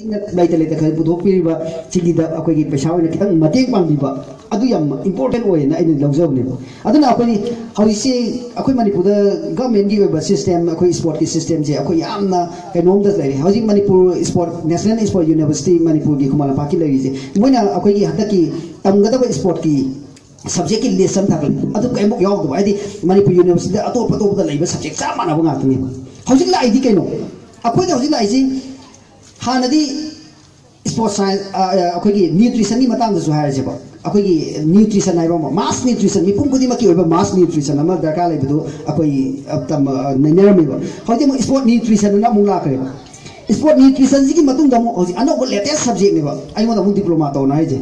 Light light खर पुदोपीब अखोगी पैसा खितंग मतें पाबीब अदु इंपोर्टेंट होयना अइन लौजबने अदुना अखोनी हौसे अखोई मणिपुर गवर्नमेंट की वेब सिस्टम स्पोर्ट की सिस्टम जे अखोई यामना कैनोम दस लाइरे हौजी मणिपुर की खुमाला पाकी लाइरी जे स्पोर्ट की सब्जेक्ट की लेसन थाकल अदु कैमुक यावदब आदि मणिपुर यूनिवर्सिटी अतोप अतोप द लाइब सब्जेक्ट सा हानदी स्पोर्ट्स साइन्स अखोगी न्यूट्रिशन नि मताम दसु हायर जेबो अखोगी न्यूट्रिशन आइबो मास न्यूट्रिशन मिपुम कुदि मकि होइबो मास न्यूट्रिशन अम दरका लेबदो अखोई अबतम ननेर मिबो होइते म स्पोर्ट न्यूट्रिशन ना मुला करेबो स्पोर्ट न्यूट्रिशन जी कि मतुम दमो होजि अनो लेटेस्ट सब्जेक्ट निबो आइमो दमु डिप्लोमा तो नाइजे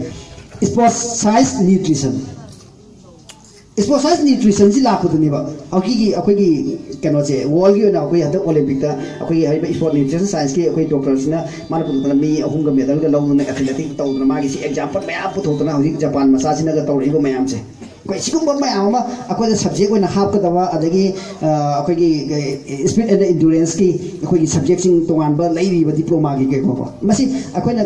sports science nutrition sports nutrition से लापदनेब की कौनसे वर्ल्ड की अखोई हद ओलंपिक अखोई स्पोर्ट न्यूट्रिशन साइंस की अखोई डॉक्टर मान पुतना मी अहम मेडल लौन एथलेटिक तौदना मागी एग्ज़ाम्पल मैं पुथोना जपान मचासीन तौरब मैम से सिगुब मैम अखोद सब्जेक्ट हापकदब स्पीड एंड इंडूरेंस की अखोई सब्जेक्ट तोानब लेब डिप्लोमा की कई अखोना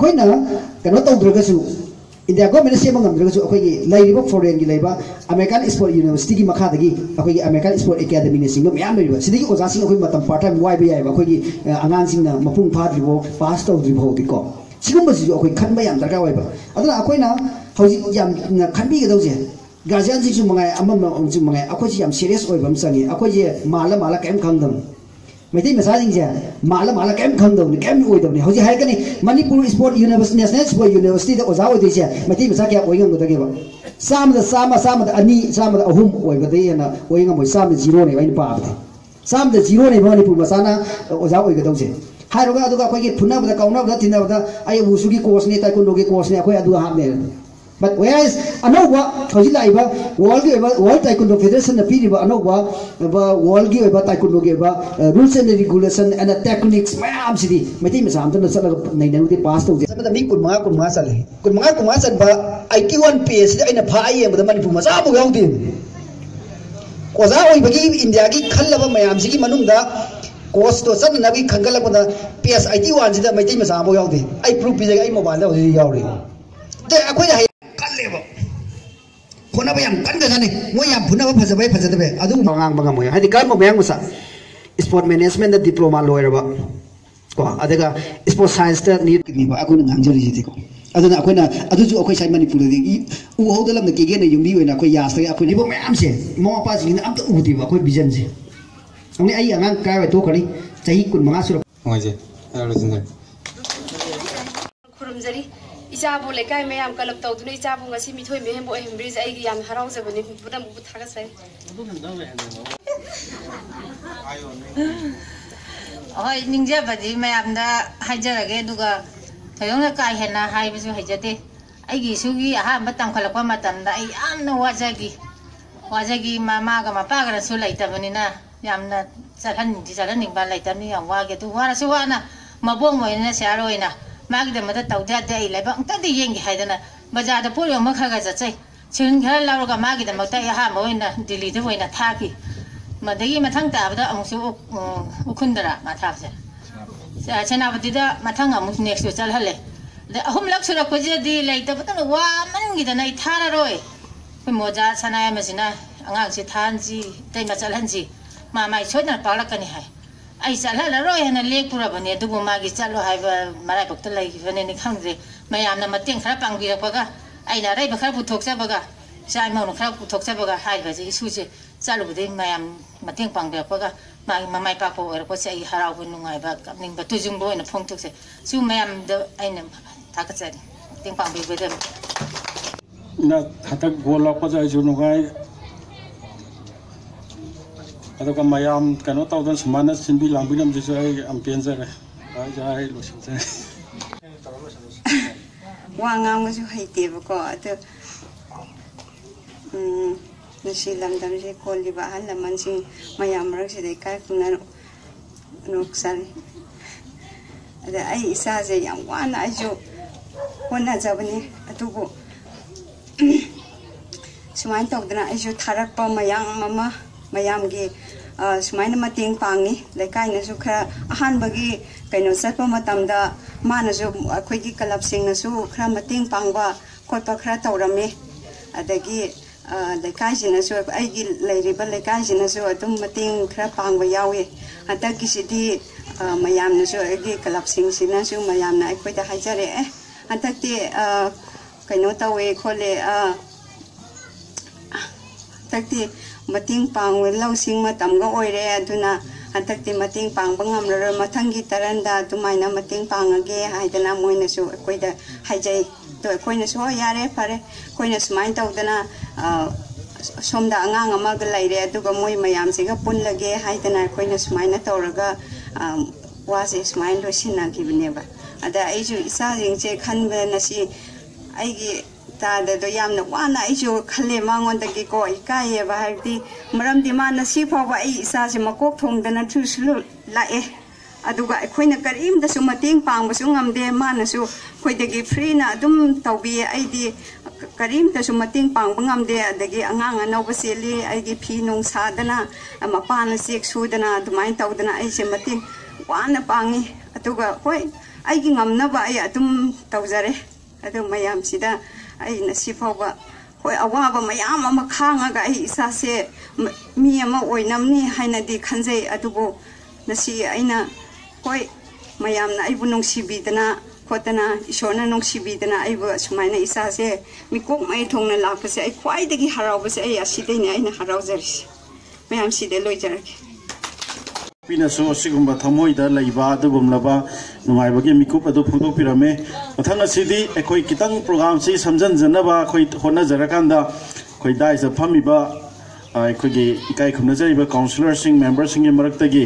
कौन तौद्रगू India government se mangam de su akhoi lai ribo foreign gi American Sport University is makha dagi akhoi American Sport Academy ne sing myam ribo sidigi oja sing akhoi part time wai ba yai ba akhoi angan sing na mapung phat ribo pass to ribo gi ko sigum si akhoi khan ba yam da ga wai ba adana akhoi na hoji yam khan bi ga dau je guardian ji su mangai amma ma ji mangai serious oi bam sangi akhoi je mala mala kem khang मेथी मसाजिंग से माला माला cam खंदोने cam ओइदोने होजी हाय कने Manipur sport university national sport university the ओजा ओइदे से मेथी मसा क्या ओइंग गदगे बा साम द साम साम द अनि साम द अहुम ओइगदे न ओइंग मोइ साम ज़ीरो ने वाइन पाप थे साम द ज़ीरो ने मणिपुर मसाना ओजा ओइगदौ से हारोगा अदुगा कोई फुनाबदा काउनाबदा तिनाबदा आय वुसुगी कोर्स ने ताइकोंडो के कोर्स ने अखोय अदुगा हाबने but whereas अनौवा हजिल लाइव वर्ल्ड के वर्ल्ड ताइक्वांडो फेडरेशन ने पीरिबा वर्ल्ड के बा के rules and regulation and techniques ma'am सिदि मेथि मसा हम तन सलग पास तो सब दा मी कुन मा कुन मा चले कुन मा कुन मा चल बा 81 पेज दे आइना फा आइए बदा मणिपुर मज़ा ओजा ओइबगी इंडिया की खल्लब मैम सिगी मनुंग दा कोस तो सन नबी खंगल पदा पेज 81 जिदा से मई मचा याउदे आई प्रूफ पिजे आई मोबाइल दा हजिल ते अखोय ꯈꯠꯅꯕ ꯌꯥꯝ ꯀꯟꯒꯖꯥꯠꯅꯤ ꯃꯣꯏ ꯌꯥꯝ ꯐꯨꯅꯕ ꯐꯖꯕ ꯐꯖꯗꯕ ꯑꯗꯨꯒꯨꯝꯕ ꯉꯥꯡꯕ ꯉꯝꯃꯣꯏ ꯍꯥꯏꯗꯤ ꯀꯔꯝꯕ ꯃꯌꯥꯡ ꯃꯆꯥ ꯏꯁꯄꯣꯔꯠ ꯃꯦꯅꯦꯖꯃꯦꯟꯗ ꯗꯤꯄ꯭ꯂꯣꯃꯥ ꯂꯣꯏꯔꯕ ꯀꯣ ꯑꯗꯨꯒ ꯏꯁꯄꯣꯔꯠ ꯁꯥꯏꯟꯁꯇ ꯅꯤꯠꯀꯤꯅꯤꯕ ꯑꯩꯈꯣꯏꯅ ꯉꯥꯡꯖꯔꯤꯁꯤꯗꯤꯀꯣ ꯑꯗꯨꯅ ꯑꯩꯈꯣꯏꯅ ꯑꯗꯨꯁꯨ ꯑꯩꯈꯣꯏ ꯁꯥꯏ ꯃꯅꯤꯄꯨꯔꯗꯒꯤ ꯎꯍꯧꯗ ꯂꯝꯗ ꯀꯦꯒꯦꯅ ꯌꯨꯝꯕꯤ ꯑꯣꯏꯅ ꯑꯩꯈꯣꯏ ꯌꯥꯁꯇꯒꯤ ꯑꯩꯈꯣꯏꯅ ꯏꯕꯣ ꯃꯌꯥꯝꯁꯦ ꯃꯃꯥ ꯃꯄꯥꯁꯤꯡꯅ ꯑꯝꯇ ꯎꯗꯦꯕ ꯑꯩꯈꯣই ꯚꯤꯖꯟꯁꯦ ꯑꯃꯅꯤ ꯑꯩ ꯑꯉꯥꯡ ꯀꯥꯏꯋꯥꯏ ꯇꯣꯛꯈ꯭ꯔꯅꯤ ꯆꯍꯤ ꯀꯨꯟ ꯃꯉꯥ ꯁꯨꯔꯛ ꯃꯣꯏꯁꯦ ꯔꯣꯖꯤꯟꯗ꯭ꯔ ꯈꯨꯔꯨꯝꯖꯔꯤ इचाबु लेकाइ म्याम कलब तौदुन इचाबु ngasi mi thoi mehem bo em ri jai gi yam harau je bani puda mu bu thaga sai oi ningja badi myam da haijara ge duga thayong ka hena hai bu haijate ai gi su gi ha mất tam khala kwa mất tam da ai ăn am na wa ja gi wa ja gi má ma ga ma pa ga su lai ta Này, na yam na chalan ji chalan ning ba lại ta ni yam qua cái tu qua là su qua na Mà bo mo na sa rồi na मागीदमत तौजादे अई लाइब अंगतद येंगे हाइदना बजारद पोल यम खगा जचै छिन खर लावरगा मागीदमत अहाम होइना दिल्लीद होइना थाकी मदगी मथंग ताबद अमुसु उखुंदरा माथाबसे सेनापतिदा मथंग अमुस नेक्स्ट चलहले ahum lak sura ko je di lai ta patan wa man gi da nai thara roi ko mo ja sana ya ma sina anga si than ji tai ma chal han ji ma mai chot na pa la ka ni hai ai xả là là rồi hả lê cura bận đấy bố mà cái xả lo hay vợ, mà lại bắt tay lại vấn đề này không rồi mày làm nằm tiếng khá bằng việc cả. Ai là đây bắt khá bút thuộc ra cả. Sai mà nó khá bút thuộc ra bác hai vợ chỉ suy chứ. Xả lúc đấy mấy anh mà tiếng bằng việc bác mà mà mày bác bố ở có sẽ harau bên ngoài bác nên bác tôi dùng bố nó phong thuộc sẽ. Chú mấy anh đó ai nào thắc cái tiếng bằng việc bác na thắc gọi là có dạy chú nó ngay ꯑꯗꯨꯒ ꯃꯌꯥꯝ ꯀꯩꯅꯣ ꯇꯧꯗꯅ ꯁꯨꯃꯥꯏꯅ ꯁꯤꯟꯕꯤ ꯂꯥꯡꯕꯤꯔꯝꯕꯁꯤꯁꯨ ꯑꯩ ꯌꯥꯝ ꯄꯦꯟꯖꯔꯦ ꯑꯩꯁꯨ ꯑꯩ ꯂꯣꯏꯁꯤꯟꯖꯔꯦ ꯋꯥ ꯉꯥꯡꯕꯁꯨ ꯍꯩꯇꯦꯕꯀꯣ ꯑꯗꯣ ꯉꯁꯤ ꯂꯝꯗꯝꯁꯦ ꯀꯣꯜꯂꯤꯕ ꯑꯍꯜ ꯂꯃꯟꯁꯤꯡ ꯃꯌꯥꯝ ꯃꯔꯛꯁꯤꯗ ꯏꯀꯥꯏ ꯈꯨꯝꯅ ꯅꯣꯛꯆꯔꯤ ꯑꯗ ꯑꯩ ꯏꯆꯥꯁꯦ ꯌꯥꯝ ꯋꯥꯅ ꯑꯩꯁꯨ ꯍꯣꯠꯅꯖꯕꯅꯤ ꯑꯗꯨꯕꯨ ꯁꯨꯃꯥꯏꯅ ꯇꯧꯗꯅ ꯑꯩꯁꯨ ꯊꯥꯔꯛꯄ ꯃꯌꯥꯝ ꯑꯃ ꯃꯌꯥꯝꯒꯤ ꯁꯨꯃꯥꯏꯅ ꯃꯇꯦꯡ ꯄꯥꯡꯉꯤ ꯂꯩꯀꯥꯏꯅꯁꯨ ꯈꯔ ꯑꯍꯥꯟꯕꯒꯤ ꯀꯩꯅꯣ ꯆꯠꯄ ꯃꯇꯝꯗ ꯃꯥꯅꯁꯨ ꯑꯩꯈꯣꯏꯒꯤ ꯀꯂꯕꯁꯤꯡꯅꯁꯨ ꯈꯔ ꯃꯇꯦꯡ ꯄꯥꯡꯕ ꯈꯣꯠꯄ ꯈꯔ ꯇꯧꯔꯝꯃꯤ ꯑꯗꯒꯤ ꯂꯩꯀꯥꯏꯁꯤꯅꯁꯨ ꯑꯩꯒꯤ ꯂꯩꯔꯤꯕ ꯂꯩꯀꯥꯏꯁꯤꯅꯁꯨ ꯑꯗꯨꯝ ꯃꯇꯦꯡ ꯈꯔ ꯄꯥꯡꯕ ꯌꯥꯎꯏ ꯍꯟꯗꯛꯀꯤꯁꯤꯗꯤ ꯃꯌꯥꯝꯅꯁꯨ ꯑꯩꯒꯤ ꯀ꯭ꯂꯕꯁꯤꯡꯁꯤꯅꯁꯨ ꯃꯌꯥꯝꯅ ꯑꯩꯈꯣꯏꯗ ꯍꯥꯏꯖꯔꯛꯑꯦ ꯍꯟꯗꯛꯇꯤ ꯀꯩꯅꯣ ꯇꯧꯋꯦ ꯈꯣꯠꯂꯦ ꯍꯟꯗꯛꯇꯤ mating pangwe lausing matam ga oire aduna hantak ti mating pang bangam ro mathang gi taranda, tumaina mating pang age, haidana moina su, koida haijai to koina su yare pare, koina sumain tawdana somda angang ama ga laire aduga moi mayam siga pun lage haidana koina sumaina tawraga wase sumain lo sinna gibneba. Ada aiju isa jingche si nasi aigi ꯇꯥꯗꯗꯣ ꯌꯥꯝꯅ ꯋꯥꯅ ꯑꯩꯁꯨ ꯈꯜꯂꯦ ꯃꯉꯣꯟꯗꯒꯤꯀꯣ ꯏꯀꯥꯏꯌꯦꯕ ꯍꯥꯏꯕꯗꯤ ꯃꯔꯝꯗꯤ ꯃꯥꯅ ꯁꯤ ꯐꯥꯎꯕ ꯑꯩ ꯏꯆꯥꯁꯦ ꯃꯀꯣꯛ ꯊꯣꯡꯗꯅ ꯊꯨꯁꯨ ꯂꯥꯛꯑꯦ ꯑꯗꯨꯒ ꯑꯩꯈꯣꯏꯅ ꯀꯔꯤꯝꯇꯁꯨ ꯃꯇꯦꯡ ꯄꯥꯡꯕꯁꯨ ꯉꯝꯗꯦ ꯃꯥꯅꯁꯨ ꯑꯩꯈꯣꯏꯗꯒꯤ ꯐ꯭ꯔꯤꯅ ꯑꯗꯨꯝ ꯇꯧꯕꯤꯌꯦ ꯑꯩꯗꯤ ꯀꯔꯤꯝꯇꯁꯨ ꯃꯇꯦꯡ ꯄꯥꯡꯕ ꯉꯝꯗꯦ ꯑꯗꯒꯤ ꯑꯉꯥꯡ ꯑꯅꯧꯕ ꯆꯦꯜꯂꯤ ꯑꯩꯒꯤ ꯐꯤ ꯅꯨꯡ ꯁꯥꯗꯅ ꯃꯄꯥꯅ ꯆꯦꯛ ꯁꯨꯗꯅ ꯑꯗꯨꯃꯥꯏꯅ ꯇꯧꯗꯅ ꯑꯩꯁꯦ ꯃꯇꯦꯡ ꯋꯥꯅ ꯄꯥꯡꯉꯤ ꯑꯗꯨꯒ ꯍꯣꯏ ꯑꯩꯒꯤ ꯉꯝꯅꯕ ꯑꯩ ꯑꯗꯨꯝ ꯇꯧꯖꯔꯦ ꯑꯗꯨ ꯃꯌꯥꯝꯁꯤꯗ ꯑꯩꯅ ꯁꯤꯐꯥꯎꯕ ꯍꯣꯏ ꯑꯋꯥꯕ ꯃꯌꯥꯝ ꯑꯃ ꯈꯥꯡꯉꯒ ꯑꯩ ꯏꯁꯥꯁꯦ ꯃꯤ ꯑꯃ ꯑꯣꯏꯅꯕꯅꯤ ꯍꯥꯏꯅꯗꯤ ꯈꯟꯖꯩ ꯑꯗꯨꯕꯨ ꯉꯁꯤ ꯑꯩꯅ ꯍꯣꯏ ꯃꯌꯥꯝꯅ ꯑꯩꯕꯨ ꯅꯨꯡꯁꯤꯕꯤꯗꯅ ꯈꯣꯠꯇꯅ ꯏꯁꯣꯔꯅ ꯅꯨꯡꯁꯤꯕꯤꯗꯅ ꯑꯩꯕꯨ ꯁꯨꯃꯥꯏꯅ ꯏꯁꯥꯁꯦ ꯃꯤꯀꯣꯛ ꯃꯩ ꯊꯣꯡꯅ ꯂꯥꯛꯄꯁꯦ ꯑꯩ ꯈ꯭ꯋꯥꯏꯗꯒꯤ ꯍꯔꯥꯎꯕꯁꯦ ꯑꯩ ꯑꯁꯤꯗꯩꯅꯦ ꯑꯩꯅ ꯍꯔꯥꯎꯖꯔꯤꯁꯦ ꯃꯌꯥꯝꯁꯤꯗ ꯂꯣꯏꯖꯔꯒꯦ ꯄꯤꯅꯁꯨ ꯑꯁꯤꯒꯨꯝꯕ ꯊꯃꯣꯏꯗ ꯂꯩꯕ ꯑꯗꯨꯒꯨꯝꯂꯕ ꯅꯨꯡꯉꯥꯏꯕꯒꯤ ꯃꯤꯀꯨꯞ ꯑꯗꯨ ꯐꯣꯡꯗꯣꯛꯄꯤꯔꯝꯃꯦ ꯃꯊꯪ ꯑꯁꯤꯗꯤ ꯑꯩꯈꯣꯏ ꯈꯤꯇꯪ ꯄ꯭ꯔꯣꯒ꯭ꯔꯥꯝꯁꯤ ꯁꯝꯖꯤꯟꯖꯅꯕ ꯑꯩꯈꯣꯏ ꯍꯣꯠꯅꯖꯔꯀꯥꯟꯗ ꯑꯩꯈꯣꯏ ꯗꯥꯏꯁꯗ ꯐꯝꯃꯤꯕ ꯑꯩꯈꯣꯏꯒꯤ ꯏꯀꯥꯏ ꯈꯨꯝꯅꯖꯔꯤꯕ ꯀꯥꯎꯟꯁꯤꯂꯔꯁꯤꯡ ꯃꯦꯝꯕꯔꯁꯤꯡꯒꯤ ꯃꯔꯛꯇꯒꯤ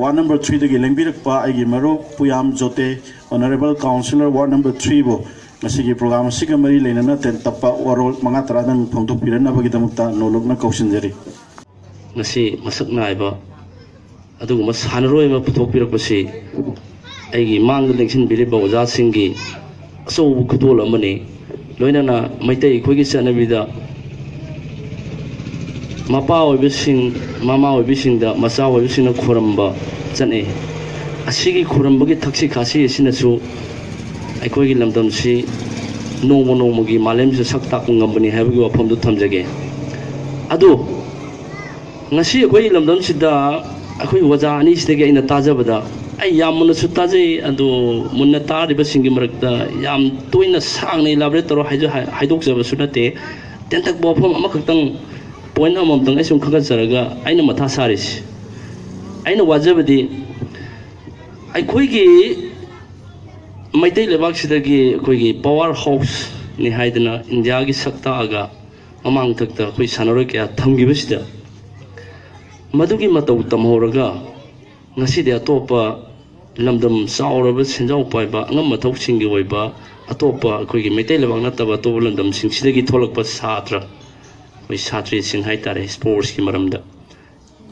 ꯋꯥꯔꯗ ꯅꯝꯕꯔ ꯊ꯭ꯔꯤꯗꯒꯤ ꯂꯦꯡꯕꯤꯔꯛꯄ ꯑꯩꯒꯤ ꯃꯔꯨꯞ ꯄꯨꯌꯥꯝ ꯖꯣꯇꯦ ꯑꯣꯅꯔꯦꯕꯜ ꯀꯥꯎꯟꯁꯤꯂꯔ ꯋꯥꯔꯗ ꯅꯝꯕꯔ ꯊ꯭ꯔꯤꯕꯨ ꯉꯁꯤꯒꯤ ꯄ꯭ꯔꯣꯒ꯭ꯔꯥꯝ ꯑꯁꯤꯒ ꯃꯔꯤ ꯂꯩꯅꯅ ꯇꯦꯟ ꯇꯞꯄ ꯋꯥꯔꯣꯜ ꯃꯉꯥ ꯇꯔꯥꯗꯪ ꯐꯣꯡꯗꯣꯛꯄꯤꯔꯅꯕꯒꯤꯗꯃꯛꯇ ꯅꯣꯂꯨꯛꯅ ꯀꯧꯁꯤꯟꯖꯔꯤ ꯉꯁꯤ ꯃꯁꯛ ꯅꯥꯏꯕ ꯑꯗꯨꯒꯨꯝꯕ ꯁꯥꯟꯅꯔꯣꯏ ꯑꯃ ꯄꯨꯊꯣꯛꯄꯤꯔꯛꯄꯁꯤ ꯑꯩꯒꯤ ꯃꯥꯡꯗ ꯂꯦꯡꯁꯤꯟꯕꯤꯔꯤꯕ ꯑꯣꯖꯥꯁꯤꯡꯒꯤ ꯑꯆꯧꯕ ꯈꯨꯗꯣꯜ ꯑꯃꯅꯤ ꯂꯣꯏꯅꯅ ꯃꯩꯇꯩ ꯑꯩꯈꯣꯏꯒꯤ ꯆꯠꯅꯕꯤꯗ ꯃꯄꯥ ꯑꯣꯏꯕꯁꯤꯡ ꯃꯃꯥ ꯑꯣꯏꯕꯁꯤꯡꯗ ꯃꯆꯥ ꯑꯣꯏꯕꯁꯤꯡꯅ ꯈꯨꯔꯝꯕ ꯆꯠꯅꯩ ꯑꯁꯤꯒꯤ ꯈꯨꯔꯝꯕꯒꯤ ꯊꯛꯁꯤ ꯈꯥꯁꯤ ꯑꯁꯤꯅꯁꯨ ꯑꯩꯈꯣꯏꯒꯤ ꯂꯝꯗꯝꯁꯤ ꯅꯣꯡꯃ ꯅꯣꯡꯃꯒꯤ ꯃꯥꯂꯦꯝꯁꯤꯗ ꯁꯛ ꯇꯥꯛꯄ ꯉꯝꯕꯅꯤ ꯍꯥꯏꯕꯒꯤ ꯋꯥꯐꯝꯗꯨ ꯊꯝꯖꯒꯦ ꯑꯗꯨ ꯉꯁꯤ ꯑꯩꯈꯣꯏꯒꯤ ꯂꯝꯗꯝꯁꯤꯗ ꯑꯩꯈꯣꯏ ꯑꯣꯖꯥ ꯑꯅꯤꯁꯤꯗꯒꯤ ꯑꯩꯅ ꯇꯥꯖꯕꯗ ꯑꯩ ꯌꯥꯝ ꯃꯨꯟꯅꯁꯨ ꯇꯥꯖꯩ ꯑꯗꯨ ꯃꯨꯟꯅ ꯇꯥꯔꯤꯕꯁꯤꯡꯒꯤ ꯃꯔꯛꯇ ꯌꯥꯝ ꯇꯣꯏꯅ ꯁꯥꯡꯅ ꯏꯂꯥꯕꯔꯦꯠ ꯇꯧꯔ ꯍꯥꯏꯗꯣꯛꯆꯕꯁꯨ ꯅꯠꯇꯦ ꯇꯦꯟꯇꯛꯄ ꯋꯥꯐꯝ ꯑꯃꯈꯛꯇꯪ ꯄꯣꯏꯟ ꯑꯃꯃꯝꯇꯪ ꯑꯩ ꯁꯨꯝ ꯈꯪꯒꯠꯆꯔꯒ ꯑꯩꯅ ꯃꯊꯥ ꯁꯥꯔꯤꯁꯤ ꯑꯩꯅ ꯋꯥꯖꯕꯗꯤ ꯑꯩꯈꯣꯏꯒꯤ ꯃꯩꯇꯩ ꯂꯩꯕꯥꯛꯁꯤꯗꯒꯤ ꯑꯩꯈꯣꯏꯒꯤ ꯄꯋꯥꯔ ꯍꯥꯎꯁꯅꯤ ꯍꯥꯏꯗꯅ ꯏꯟꯗꯤꯌꯥꯒꯤ ꯁꯛ ꯇꯥꯛꯑꯒ ꯃꯃꯥꯡꯊꯛꯇ ꯑꯩꯈꯣꯏ ꯁꯥꯟꯅꯔꯣꯏ ꯀꯌꯥ ꯊꯝꯈꯤꯕꯁꯤꯗ ꯃꯗꯨꯒꯤ ꯃꯇꯧ ꯇꯝꯍꯧꯔꯒ ꯉꯁꯤꯗꯤ ꯑꯇꯣꯞꯄ ꯂꯝꯗꯝ ꯆꯥꯎꯔꯕ ꯁꯦꯟꯖꯥꯎ ꯄꯥꯏꯕ ꯑꯉꯝ ꯑꯊꯧꯁꯤꯡꯒꯤ ꯑꯣꯏꯕ ꯑꯇꯣꯞꯄ ꯑꯩꯈꯣꯏꯒꯤ ꯃꯩꯇꯩ ꯂꯩꯕꯥꯛ ꯅꯠꯇꯕ ꯑꯇꯣꯞꯄ ꯂꯝꯗꯝꯁꯤꯡꯁꯤꯗꯒꯤ ꯊꯣꯛꯂꯛꯄ ꯁꯥꯇ꯭ꯔ ꯑꯩꯈꯣꯏ ꯁꯥꯇ꯭ꯔꯤꯁꯤꯡ ꯍꯥꯏꯇꯥꯔꯦ ꯁ꯭ꯄꯣꯔꯠꯁꯀꯤ ꯃꯔꯝꯗ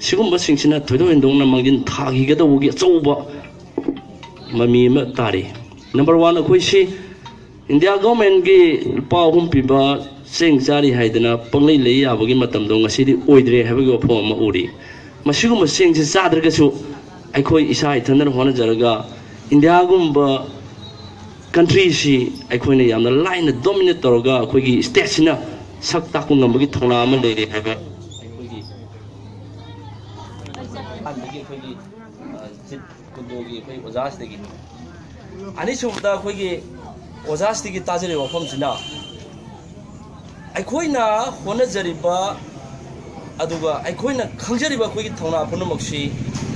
ꯁꯤꯒꯨꯝꯕꯁꯤꯡꯁꯤꯅ ꯊꯣꯏꯗꯣꯛ ꯍꯦꯟꯗꯣꯛꯅ ꯃꯥꯡꯖꯤꯟ ꯊꯥꯈꯤꯒꯗꯧꯕꯒꯤ ꯑꯆꯧꯕ ꯃꯃꯤ ꯑꯃ ꯇꯥꯔꯤ ꯅꯝꯕꯔ ꯋꯥꯟ ꯑꯩꯈꯣꯏꯁꯤ ꯏꯟꯗꯤꯌꯥ ꯒꯣꯔꯃꯦꯟꯒꯤ ꯂꯨꯄꯥ ꯑꯍꯨꯝ ꯄꯤꯕ ꯆꯦꯡ ꯆꯥꯔꯤ ꯍꯥꯏꯗꯅ ꯄꯪꯂꯩ ꯂꯩ ꯌꯥꯕꯒꯤ ꯃꯇꯝꯗꯣ ꯉꯁꯤꯗꯤ ꯑꯣꯏꯗ꯭ꯔꯦ ꯍꯥꯏꯕꯒꯤ ꯋꯥꯐꯝ ꯑꯃ ꯎꯔꯤ ꯃꯁꯤꯒꯨꯝꯕ ꯆꯦꯡꯁꯤ ꯆꯥꯗ꯭ꯔꯒꯁꯨ ꯑꯩꯈꯣꯏ ꯏꯁꯥ ꯏꯊꯟꯗꯅ ꯍꯣꯠꯅꯖꯔꯒ ꯏꯟꯗꯤꯌꯥꯒꯨꯝꯕ ꯀꯟꯇ꯭ꯔꯤꯁꯤ ꯑꯩꯈꯣꯏꯅ ꯌꯥꯝꯅ ꯂꯥꯏꯅ ꯗꯣꯃꯤꯅꯦꯠ ꯇꯧꯔꯒ ꯑꯩꯈꯣꯏꯒꯤ ꯁ꯭ꯇꯦꯠꯁꯤꯅ ꯁꯛ ꯇꯥꯛꯄ ꯉꯝꯕꯒꯤ ꯊꯧꯅꯥ ꯑꯃ ꯂꯩꯔꯦ ꯍꯥꯏꯕ ꯑꯩꯈꯣꯏꯒꯤ ꯑꯍꯥꯟꯕꯒꯤ ꯑꯩꯈꯣꯏꯒꯤ ꯖꯤꯠ ꯀꯨꯟꯗꯣꯒꯤ ꯑꯩꯈꯣꯏ ꯑꯣꯖꯥꯁꯤꯗꯒꯤ ꯑꯅꯤꯁꯨꯕꯗ ꯑꯩꯈꯣꯏꯒꯤ ꯑꯣꯖꯥꯁꯤꯗꯒꯤ ꯇꯥꯖꯔꯤꯕ ꯋꯥꯐꯝꯁꯤꯅ ꯑꯩꯈꯣꯏꯅ ꯍꯣꯠꯅꯖꯔꯤꯕ ꯑꯗꯨꯒ ꯑꯩꯈꯣꯏꯅ ꯈꯪꯖꯔꯤꯕ ꯑꯩꯈꯣꯏꯒꯤ ꯊꯧꯅꯥ ꯄꯨꯝꯅꯃꯛꯁꯤ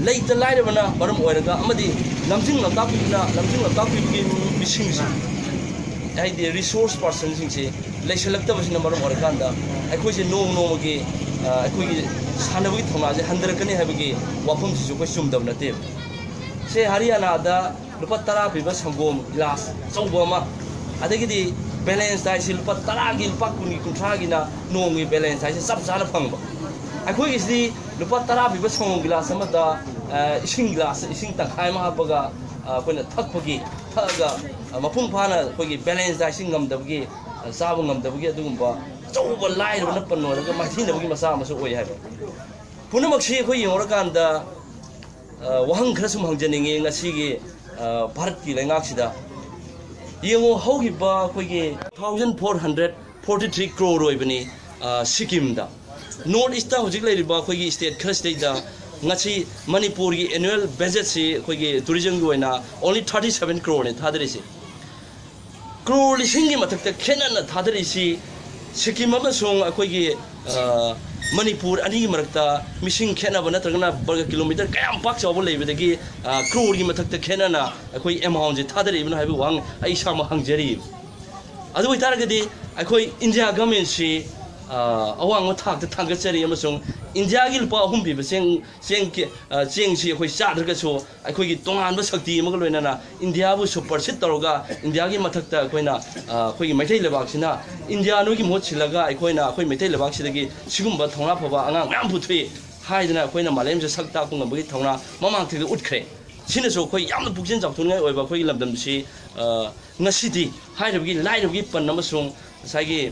ꯂꯩꯇ ꯂꯥꯏꯔꯕꯅ ꯃꯔꯝ ꯑꯣꯏꯔꯒ ꯑꯃꯗꯤ ꯂꯝꯖꯤꯡ ꯂꯝꯇꯥꯛꯄꯤꯕꯅ ꯂꯝꯖꯤꯡ ꯂꯝꯇꯥꯛꯄꯤꯕꯒꯤ ꯃꯤꯁꯤꯡꯁꯤ ꯍꯥꯏꯗꯤ ꯔꯤꯁꯣꯔꯁ ꯄꯥꯔꯁꯟꯁꯤꯡꯁꯤ ꯂꯩꯁꯤꯜꯂꯛꯇꯕꯁꯤꯅ ꯃꯔꯝ ꯑꯣꯏꯔꯀꯥꯟꯗ ꯑꯩꯈꯣꯏꯁꯦ ꯅꯣꯡ ꯅꯣꯡꯃꯒꯤ ꯑꯩꯈꯣꯏꯒꯤ ꯁꯥꯟꯅꯕꯒꯤ ꯊꯧꯅꯥꯁꯦ ꯍꯟꯊꯔꯛꯀꯅꯤ ꯍꯥꯏꯕꯒꯤ ꯋꯥꯐꯝꯁꯤꯁꯨ ꯑꯩꯈꯣꯏ ꯆꯨꯝꯗꯕ ꯅꯠꯇꯦꯕ ꯁꯦ ꯍꯔꯤꯌꯥꯅꯥꯗ ꯂꯨꯄꯥ ꯇꯔꯥ ꯄꯤꯕ ꯁꯪꯒꯣꯝ ꯒꯤꯂꯥꯁ ꯑꯆꯧꯕ ꯑꯃ ꯑꯗꯒꯤꯗꯤ ꯕꯦꯂꯦꯟꯁ ꯗꯥꯏꯠꯁꯤ ꯂꯨꯄꯥ ꯇꯔꯥꯒꯤ ꯂꯨꯄꯥ ꯀꯨꯟꯒꯤ ꯀꯨꯟꯊ꯭ꯔꯥꯒꯤꯅ ꯅꯣꯡꯃꯒꯤ ꯕꯦꯂꯦꯟꯁ ꯗꯥꯏꯠꯁꯤ ꯆꯞ ꯆꯥꯅ ꯐꯪꯕ ꯑꯩꯈꯣꯏꯒꯤꯁꯤꯗꯤ ꯂꯨꯄꯥ ꯇꯔꯥ ꯄꯤꯕ ꯁꯪꯒꯣꯝ ꯒꯤꯂꯥꯁ ꯑꯃꯗ ꯏꯁꯤꯡ ꯒꯤꯂꯥꯁ ꯏꯁꯤꯡ ꯇꯪꯈꯥꯏ ꯑꯃ ꯍꯥꯞꯄꯒ ꯑꯩꯈꯣꯏꯅ ꯊꯛꯄꯒꯤ ꯊꯛꯑꯒ ꯃꯄꯨꯡ ꯐꯥꯅ ꯑꯩꯈꯣꯏꯒꯤ ꯕꯦꯂꯦꯟꯁ ꯗꯥꯏꯠꯁꯤ ꯉꯝꯗꯕꯒꯤ ꯆꯥꯕ ꯉꯝꯗꯕꯒꯤ ꯑꯗꯨꯒꯨꯝꯕ ꯑꯆꯧꯕ ꯂꯥꯏꯔꯕꯅ ꯄꯟꯅꯔꯒ ꯃꯥꯏꯊꯤꯅꯕꯒꯤ ꯃꯆꯥ ꯑꯃꯁꯨ ꯑꯣꯏ ꯍꯥꯏꯕ ꯄꯨꯝꯅꯃꯛꯁꯤ ꯑꯩꯈꯣꯏ ꯌꯦꯡꯉꯨꯔꯀꯥꯟꯗ wahang khara sum hangjaningi ngasi bharat ki lengaksida yengo haugiba koigi 1443 crore roibani sikkim da north east ta hojik leiriba koigi state khara state da ngasi manipur gi annual budget si koigi tourism gi oina only 37 crore ne thadari si crore lising gi mathak ta khena na thadari si sikkim amasung A wanga thak te tang t chari ma sung india gil pa hum bi sing sing ki sing chi khoi sa dr ka chu ai khoi gi tongan ba shakti ma ko loina na india bu super sit tar ga india gi ma thak ta khoi na khoi gi mai thai lebak china india no gi mo chila ga ai khoi na khoi mai thai lebak chi da gi chigum ba thongna pha ba angang ngam bu thui hai dina khoi na malem se sak ta ku ngam bu gi thongna ma mang thi ut khre chine so khoi yam bukjin jak thun ngai oi ba khoi lam dam chi ngasi di hai rab gi lai rab gi pan na ma sung sa gi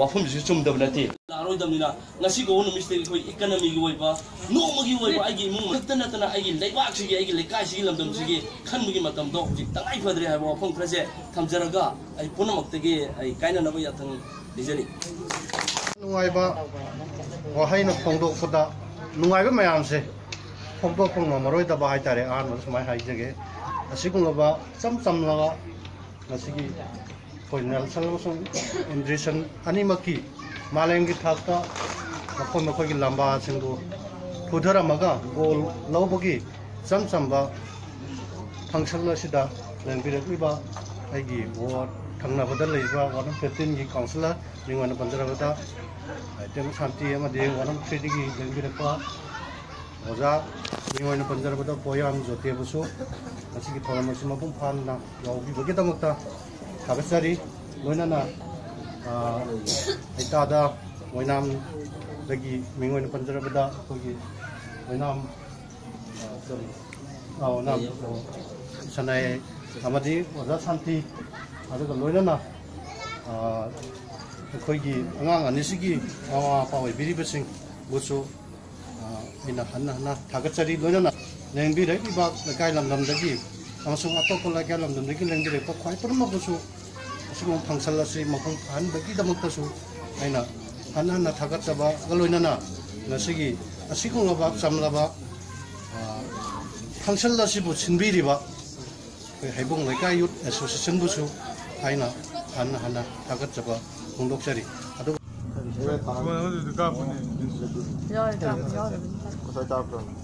ꯋꯥꯐꯝꯁꯤꯁꯨ ꯆꯨꯝꯗꯕ ꯅꯠꯇꯦ ꯂꯥꯛꯑꯔꯣꯏꯗꯕꯅꯤꯅ ꯉꯁꯤꯒꯤ ꯅꯨꯃꯤꯠꯁꯤꯗꯒꯤ ꯑꯩꯈꯣꯏ ꯏꯀꯅꯃꯤꯒꯤ ꯑꯣꯏꯕ ꯅꯣꯡꯃꯒꯤ ꯑꯣꯏꯕ ꯑꯩꯒꯤ ꯏꯃꯨꯡ ꯈꯛꯇ ꯅꯠꯇꯅ ꯑꯩꯒꯤ ꯂꯩꯕꯥꯛꯁꯤꯒꯤ ꯑꯩꯒꯤ ꯂꯩꯀꯥꯏꯁꯤꯒꯤ ꯂꯝꯗꯝꯁꯤꯒꯤ ꯈꯟꯕꯒꯤ ꯃꯇꯝꯗꯣ ꯍꯧꯖꯤꯛ ꯇꯉꯥꯏ ꯐꯗ꯭ꯔꯦ ꯍꯥꯏꯕ ꯋꯥꯐꯝ ꯈꯔꯁꯦ ꯊꯝꯖꯔꯒ ꯑꯩ ꯄꯨꯝꯅꯃꯛꯇꯒꯤ ꯑꯩ ꯀꯥꯏꯅꯅꯕ ꯌꯥꯊꯪ ꯅꯤꯖꯔꯤ ꯅꯨꯡꯉꯥꯏꯕ ꯋꯥꯍꯩꯅ ꯐꯣꯡꯗꯣꯛꯄꯗ ꯅꯨꯡꯉꯥꯏꯕ ꯃꯌꯥꯝꯁꯦ ꯐꯣꯡꯗꯣꯛꯄ ꯉꯝꯃꯔꯣꯏꯗꯕ ꯍꯥꯏꯇꯥꯔꯦ ꯑꯍꯥꯟꯕꯗ ꯁꯨꯃꯥꯏꯅ ꯍꯥꯏꯖꯒꯦ ꯑꯁꯤꯒꯨꯝꯂꯕ ꯏꯆꯝ ꯆꯝꯂꯕ ꯉꯁꯤꯒꯤ ꯑꯩꯈꯣꯏ ꯅꯦꯜꯁꯟ ꯑꯃꯁꯨꯡ ꯏꯟꯗ꯭ꯔꯤꯁꯟ ꯑꯅꯤꯃꯛꯀꯤ ꯃꯥꯂꯦꯝꯒꯤ ꯊꯥꯛꯇ ꯃꯈꯣꯏ ꯃꯈꯣꯏꯒꯤ ꯂꯝꯕꯥꯁꯤꯡꯕꯨ ꯐꯨꯊꯔꯝꯃꯒ ꯒꯣꯜ ꯂꯧꯕꯒꯤ ꯏꯆꯝ ꯆꯝꯕ ꯐꯪꯁꯟ ꯑꯁꯤꯗ ꯂꯦꯡꯕꯤꯔꯛꯂꯤꯕ ꯑꯩꯒꯤ ꯋꯥꯔꯗ ꯊꯪꯅꯕꯗ ꯂꯩꯕ ꯋꯥꯔꯗ ꯅꯝꯕꯔ ꯐꯤꯐꯇꯤꯟꯒꯤ ꯀꯥꯎꯟꯁꯤꯂꯔ ꯃꯤꯡ ꯑꯣꯏꯅ ꯄꯟꯖꯔꯕꯗ ꯑꯥꯏꯇꯦꯝ ꯁꯥꯟꯇꯤ ꯑꯃꯗꯤ ꯋꯥꯔꯗ ꯅꯝꯕꯔ ꯊ꯭ꯔꯤꯗꯒꯤ ꯂꯦꯡꯕꯤꯔꯛꯄ ꯑꯣꯖꯥ ꯃꯤꯡ ꯑꯣꯏꯅ ꯄꯟꯖꯔꯕꯗ ꯄꯣꯌꯥꯝ ꯖꯣꯇꯦꯕꯨꯁꯨ ꯃꯁꯤꯒꯤ ꯊꯧꯔꯝ ꯑꯁꯤ ꯃꯄꯨꯡ ꯐꯥꯅ ꯌꯥꯎꯕꯤꯕꯒꯤꯗꯃꯛꯇ ꯊꯥꯒꯠꯆꯔꯤ ꯂꯣꯏꯅꯅ ꯍꯩꯇꯥꯗ ꯃꯣꯏꯅꯥꯝꯗꯒꯤ ꯃꯤꯡ ꯑꯣꯏꯅ ꯄꯟꯖꯔꯕꯗ ꯑꯩꯈꯣꯏꯒꯤ ꯃꯣꯏꯅꯥꯝ ꯀꯔꯤ ꯃꯣꯏꯅꯥꯝ ꯁꯅꯥꯏ ꯑꯃꯗꯤ ꯑꯣꯖꯥ ꯁꯥꯟꯇꯤ ꯑꯗꯨꯒ ꯂꯣꯏꯅꯅ ꯑꯩꯈꯣꯏꯒꯤ ꯑꯉꯥꯡ ꯑꯅꯤꯁꯤꯒꯤ ꯃꯃꯥ ꯃꯄꯥ ꯑꯣꯏꯕꯤꯔꯤꯕꯁꯤꯡꯕꯨꯁꯨ ꯑꯩꯅ ꯍꯟꯅ ꯍꯟꯅ ꯊꯥꯒꯠꯆꯔꯤ ꯂꯣꯏꯅꯅ ꯂꯦꯡꯕꯤꯔꯛꯂꯤꯕ ꯂꯩꯀꯥꯏ ꯂꯝꯗꯝꯗꯒꯤ ꯑꯃꯁꯨꯡ ꯑꯇꯣꯞꯄ ꯂꯩꯀꯥꯏ ꯂꯝꯗꯝꯗꯒꯤ ꯂꯦꯡꯕꯤꯔꯛꯄ ꯈ꯭ꯋꯥꯏ ꯄꯨꯝꯅꯃꯛꯄꯨꯁꯨ siguro pang sala sa imong handagida mo taso ay na ana na tagat ba galoy na na na sige a sikong ba samla ba pang sala si bo sinbiri ba 그 해봉 외과 유 에소시션 부수 하이나 하나 하나 다각 잡아 공동자리 아도 왜 다음에 누가 보내 열다 열다 고사다 그럼